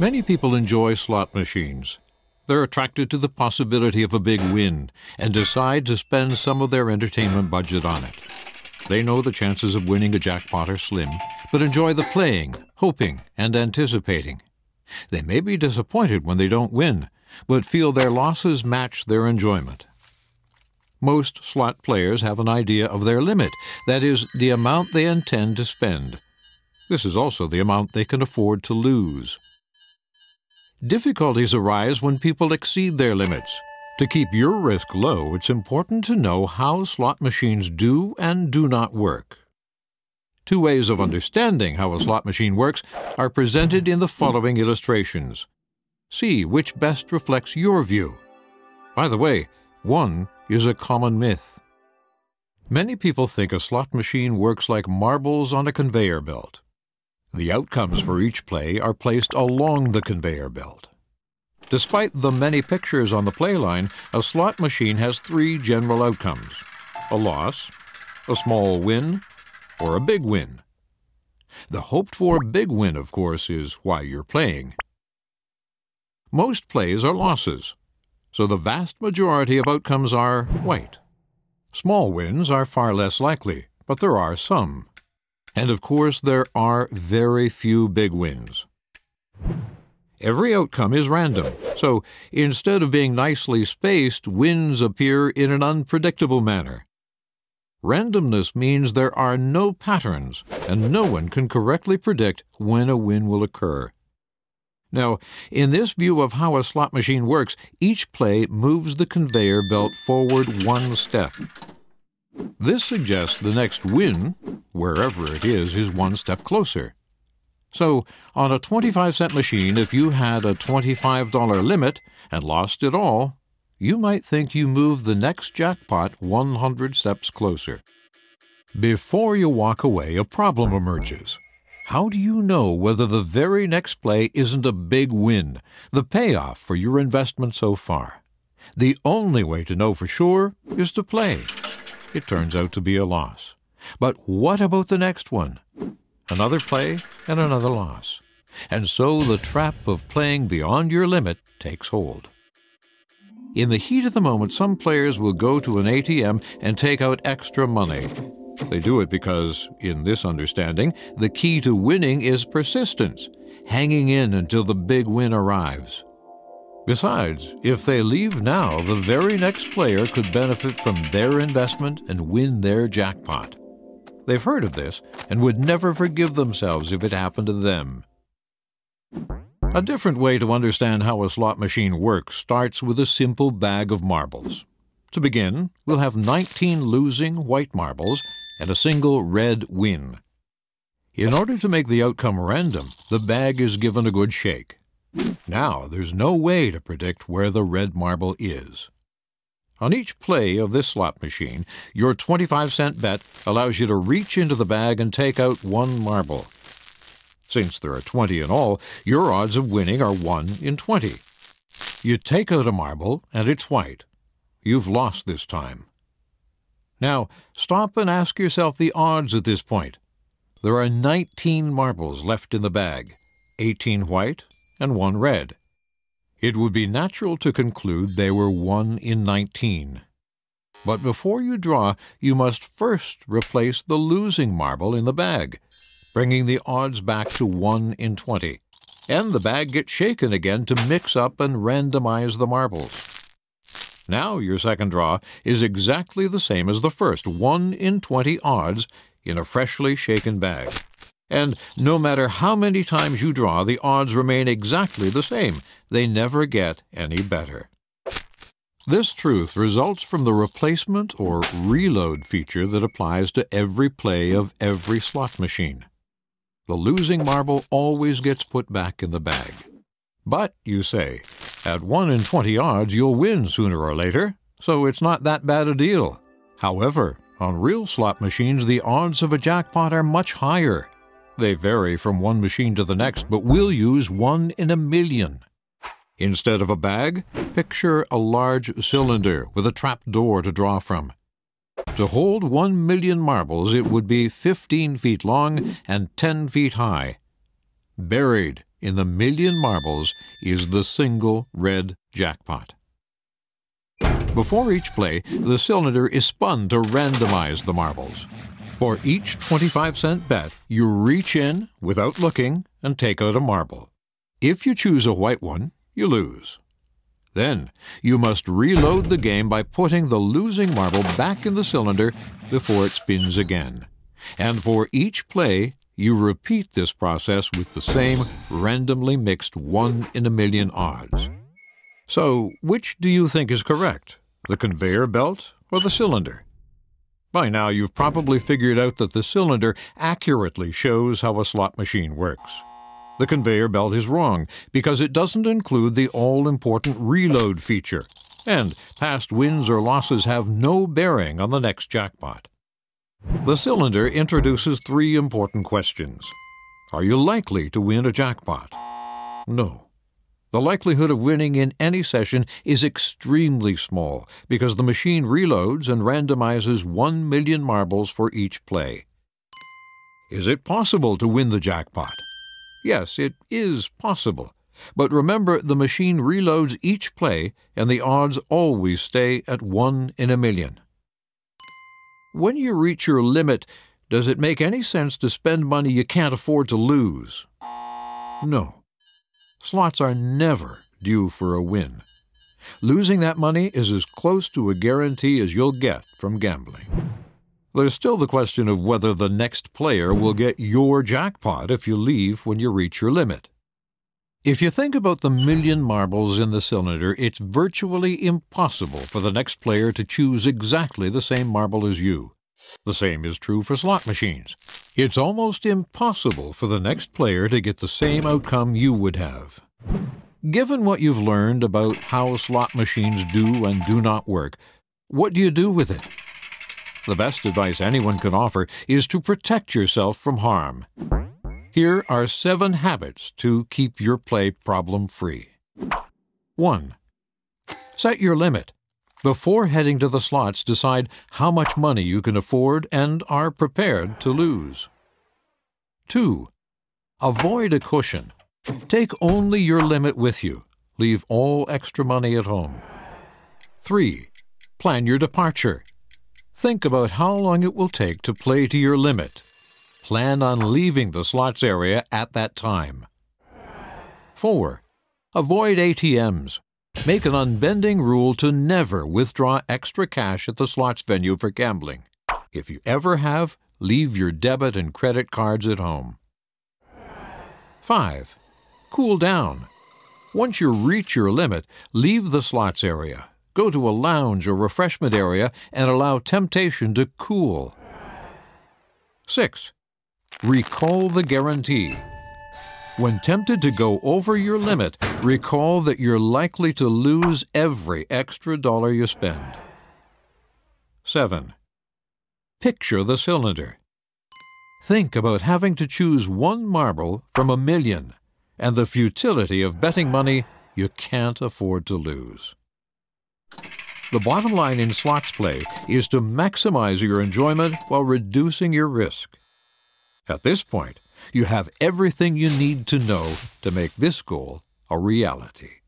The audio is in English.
Many people enjoy slot machines. They're attracted to the possibility of a big win and decide to spend some of their entertainment budget on it. They know the chances of winning a jackpot are slim, but enjoy the playing, hoping, and anticipating. They may be disappointed when they don't win, but feel their losses match their enjoyment. Most slot players have an idea of their limit, that is, the amount they intend to spend. This is also the amount they can afford to lose. Difficulties arise when people exceed their limits. To keep your risk low, it's important to know how slot machines do and do not work. Two ways of understanding how a slot machine works are presented in the following illustrations. See which best reflects your view. By the way, one is a common myth. Many people think a slot machine works like marbles on a conveyor belt. The outcomes for each play are placed along the conveyor belt. Despite the many pictures on the play line, a slot machine has three general outcomes a loss, a small win, or a big win. The hoped for big win, of course, is why you're playing. Most plays are losses, so the vast majority of outcomes are white. Small wins are far less likely, but there are some. And of course, there are very few big wins. Every outcome is random, so instead of being nicely spaced, wins appear in an unpredictable manner. Randomness means there are no patterns, and no one can correctly predict when a win will occur. Now, in this view of how a slot machine works, each play moves the conveyor belt forward one step. This suggests the next win, wherever it is, is one step closer. So, on a 25 cent machine, if you had a $25 limit and lost it all, you might think you moved the next jackpot 100 steps closer. Before you walk away, a problem emerges. How do you know whether the very next play isn't a big win, the payoff for your investment so far? The only way to know for sure is to play. It turns out to be a loss. But what about the next one? Another play and another loss. And so the trap of playing beyond your limit takes hold. In the heat of the moment, some players will go to an ATM and take out extra money. They do it because, in this understanding, the key to winning is persistence, hanging in until the big win arrives. Besides, if they leave now, the very next player could benefit from their investment and win their jackpot. They've heard of this and would never forgive themselves if it happened to them. A different way to understand how a slot machine works starts with a simple bag of marbles. To begin, we'll have 19 losing white marbles and a single red win. In order to make the outcome random, the bag is given a good shake. Now, there's no way to predict where the red marble is. On each play of this slot machine, your 25 cent bet allows you to reach into the bag and take out one marble. Since there are 20 in all, your odds of winning are 1 in 20. You take out a marble, and it's white. You've lost this time. Now, stop and ask yourself the odds at this point. There are 19 marbles left in the bag, 18 white and 1 red. It would be natural to conclude they were 1 in 19. But before you draw, you must first replace the losing marble in the bag, bringing the odds back to 1 in 20. And the bag gets shaken again to mix up and randomize the marbles. Now your second draw is exactly the same as the first 1 in 20 odds in a freshly shaken bag. And no matter how many times you draw, the odds remain exactly the same. They never get any better. This truth results from the replacement or reload feature that applies to every play of every slot machine. The losing marble always gets put back in the bag. But, you say, at 1 in 20 odds you'll win sooner or later, so it's not that bad a deal. However, on real slot machines, the odds of a jackpot are much higher. They vary from one machine to the next, but we'll use one in a million. Instead of a bag, picture a large cylinder with a trap door to draw from. To hold one million marbles, it would be 15 feet long and 10 feet high. Buried in the million marbles is the single red jackpot. Before each play, the cylinder is spun to randomize the marbles. For each 25 cent bet, you reach in without looking and take out a marble. If you choose a white one, you lose. Then, you must reload the game by putting the losing marble back in the cylinder before it spins again. And for each play, you repeat this process with the same randomly mixed one in a million odds. So, which do you think is correct? The conveyor belt or the cylinder? By now, you've probably figured out that the cylinder accurately shows how a slot machine works. The conveyor belt is wrong because it doesn't include the all important reload feature, and past wins or losses have no bearing on the next jackpot. The cylinder introduces three important questions. Are you likely to win a jackpot? No. The likelihood of winning in any session is extremely small because the machine reloads and randomizes 1 million marbles for each play. Is it possible to win the jackpot? Yes, it is possible. But remember, the machine reloads each play, and the odds always stay at one in a million. When you reach your limit, does it make any sense to spend money you can't afford to lose? No. Slots are never due for a win. Losing that money is as close to a guarantee as you'll get from gambling. There's still the question of whether the next player will get your jackpot if you leave when you reach your limit. If you think about the million marbles in the cylinder, it's virtually impossible for the next player to choose exactly the same marble as you. The same is true for slot machines. It's almost impossible for the next player to get the same outcome you would have. Given what you've learned about how slot machines do and do not work, what do you do with it? The best advice anyone can offer is to protect yourself from harm. Here are seven habits to keep your play problem free. 1. Set your limit. Before heading to the slots, decide how much money you can afford and are prepared to lose. 2. Avoid a cushion. Take only your limit with you. Leave all extra money at home. 3. Plan your departure. Think about how long it will take to play to your limit. Plan on leaving the slots area at that time. 4. Avoid ATMs. Make an unbending rule to never withdraw extra cash at the slots venue for gambling. If you ever have, leave your debit and credit cards at home. 5. Cool down. Once you reach your limit, leave the slots area. Go to a lounge or refreshment area and allow temptation to cool. 6. Recall the guarantee. When tempted to go over your limit, recall that you're likely to lose every extra dollar you spend. 7. Picture the cylinder. Think about having to choose one marble from a million and the futility of betting money you can't afford to lose. The bottom line in slots play is to maximize your enjoyment while reducing your risk. At this point, you have everything you need to know to make this goal a reality.